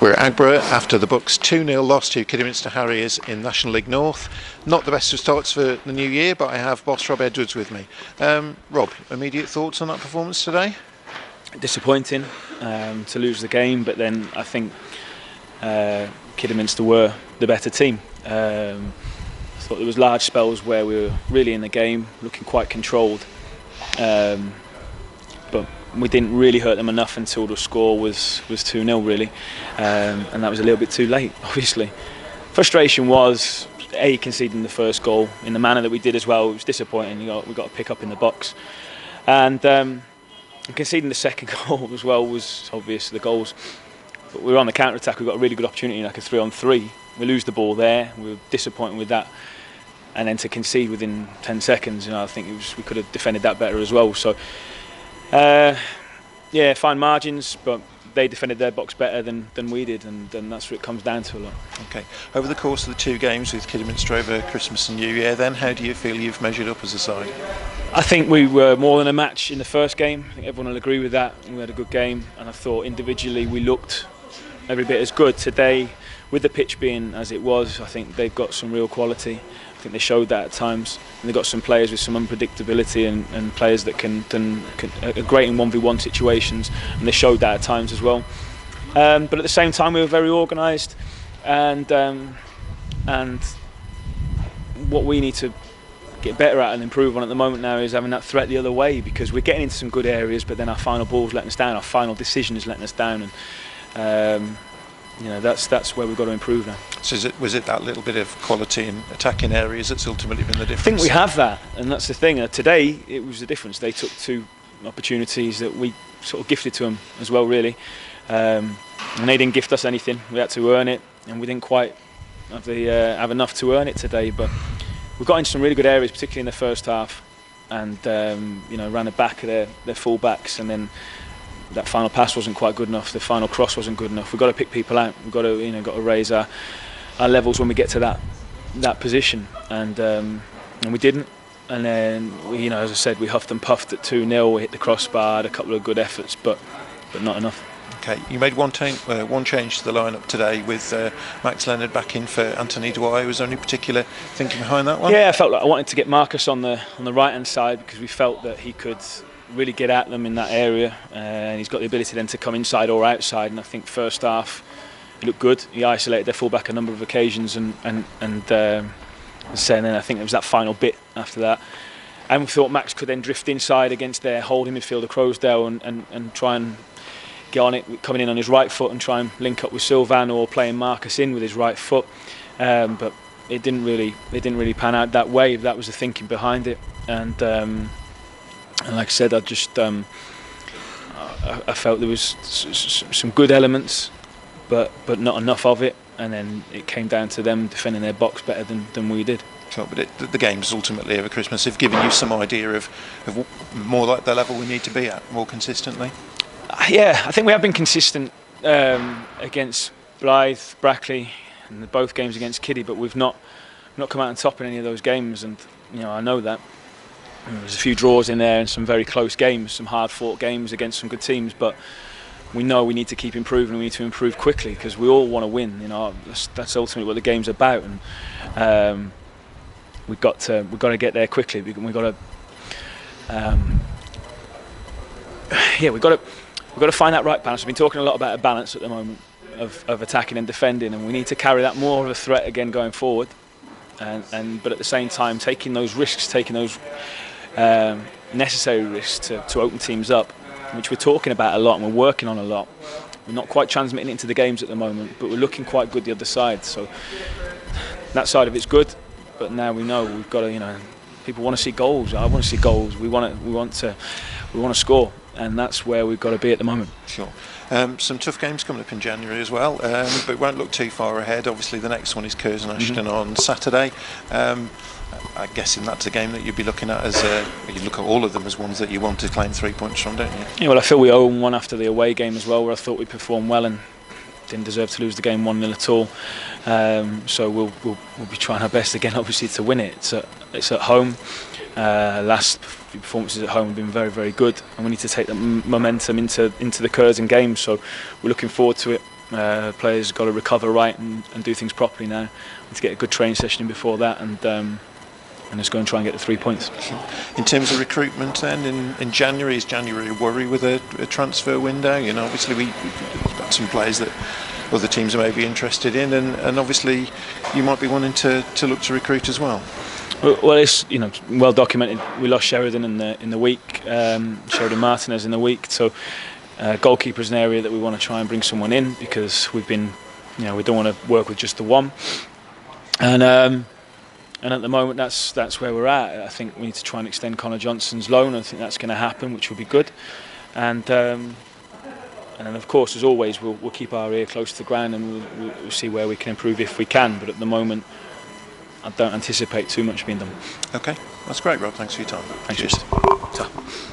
We're at Aggborough after the Bucks 2 0 loss to Kidderminster Harriers in National League North. Not the best of starts for the new year, but I have boss Rob Edwards with me. Um, Rob, immediate thoughts on that performance today? Disappointing um, to lose the game, but then I think uh, Kidderminster were the better team. Um, I thought there was large spells where we were really in the game, looking quite controlled. Um, we didn't really hurt them enough until the score was was 2 0 really, um, and that was a little bit too late. Obviously, frustration was a conceding the first goal in the manner that we did as well. It was disappointing. You we got to pick up in the box, and um, conceding the second goal as well was obvious. The goals, but we were on the counter attack. We got a really good opportunity, like a three on three. We lose the ball there. We were disappointed with that. And then to concede within 10 seconds, you know, I think was, we could have defended that better as well. So uh, yeah, fine margins, but they defended their box better than, than we did, and, and that's what it comes down to a lot. Okay. Over the course of the two games with Kidderminster over Christmas and New Year, then how do you feel you've measured up as a side? I think we were more than a match in the first game. I think everyone will agree with that. We had a good game, and I thought individually we looked every bit as good. Today, with the pitch being as it was, I think they've got some real quality. I think they showed that at times. And they've got some players with some unpredictability and, and players that can, can, can are great in 1v1 situations, and they showed that at times as well. Um, but at the same time, we were very organised, and um, and what we need to get better at and improve on at the moment now is having that threat the other way because we're getting into some good areas, but then our final ball's letting us down, our final decision is letting us down, and um, you know that's that's where we've got to improve now. So it, was it that little bit of quality in attacking areas that's ultimately been the difference? I think we have that, and that's the thing. Uh, today it was the difference. They took two opportunities that we sort of gifted to them as well, really, um, and they didn't gift us anything. We had to earn it, and we didn't quite have the uh, have enough to earn it today. But we got into some really good areas, particularly in the first half, and um, you know ran the back of their their full backs, and then that final pass wasn't quite good enough. The final cross wasn't good enough. We've got to pick people out. We've got to, you know, got to raise our, our levels when we get to that that position, and um, and we didn't. And then, we, you know, as I said, we huffed and puffed at 2 0. We hit the crossbar, had a couple of good efforts, but but not enough. Okay, you made one, uh, one change to the lineup today with uh, Max Leonard back in for Anthony Dwyer. Was there any particular thinking behind that one? Yeah, I felt like I wanted to get Marcus on the on the right hand side because we felt that he could really get at them in that area, uh, and he's got the ability then to come inside or outside. And I think first half he looked good. He isolated their fullback a number of occasions, and and and, um, and then I think it was that final bit after that. And we thought Max could then drift inside against their holding midfielder Croasdale and, and, and try and get on it, coming in on his right foot and try and link up with Sylvan or playing Marcus in with his right foot. Um, but it didn't really it didn't really pan out that way. That was the thinking behind it, and um, and like I said, I just um, I, I, felt there was some good elements, but but not enough of it, and then it came down to them defending their box better than, than we did. Sure, but it, the games ultimately over Christmas have given you some idea of, of more like the level we need to be at more consistently. Uh, yeah, I think we have been consistent um, against Blyth, Brackley, and both games against Kiddy, but we've not not come out on top in any of those games, and you know I know that. There's a few draws in there and some very close games, some hard-fought games against some good teams, but we know we need to keep improving. We need to improve quickly because we all want to win. You know, that's, that's ultimately what the game's about, and um, we've got to we've got to get there quickly. We've got to, um, yeah, we've got to we've got to find that right balance. We've been talking a lot about a balance at the moment of, of attacking and defending, and we need to carry that more of a threat again going forward. And, and but at the same time, taking those risks, taking those um, necessary risks to, to open teams up, which we're talking about a lot and we're working on a lot. We're not quite transmitting it into the games at the moment, but we're looking quite good the other side. So that side of it's good, but now we know we've got to, you know, people want to see goals. I want to see goals. We want to, we want to, we want to score, and that's where we've got to be at the moment. Sure. Um, some tough games coming up in January as well, um, but won't look too far ahead. Obviously, the next one is Curzon Ashton mm-hmm. on Saturday. Um, I'm guessing that's a game that you'd be looking at as a, you look at all of them as ones that you want to claim three points from, don't you? Yeah, well, I feel we own one after the away game as well, where I thought we performed well and didn't deserve to lose the game 1 0 at all. Um, so we'll, we'll, we'll be trying our best again, obviously, to win it. It's at, it's at home. Uh, last performances at home have been very, very good, and we need to take that momentum into into the Curzon game. So we're looking forward to it. Uh, players got to recover right and, and do things properly now. To get a good training session in before that, and um, and just go and try and get the three points. In terms of recruitment, then in, in January, is January a worry with a, a transfer window? You know, obviously we, some players that other teams may be interested in, and, and obviously you might be wanting to, to look to recruit as well. Well, it's you know well documented. We lost Sheridan in the in the week, um, Sheridan Martinez in the week. So uh, goalkeeper is an area that we want to try and bring someone in because we've been, you know, we don't want to work with just the one. And um, and at the moment, that's that's where we're at. I think we need to try and extend Connor Johnson's loan. I think that's going to happen, which will be good. And um, and then of course, as always, we'll, we'll keep our ear close to the ground and we'll, we'll see where we can improve if we can. But at the moment, I don't anticipate too much being done. Okay, that's great, Rob. Thanks for your time. Thanks, Cheers.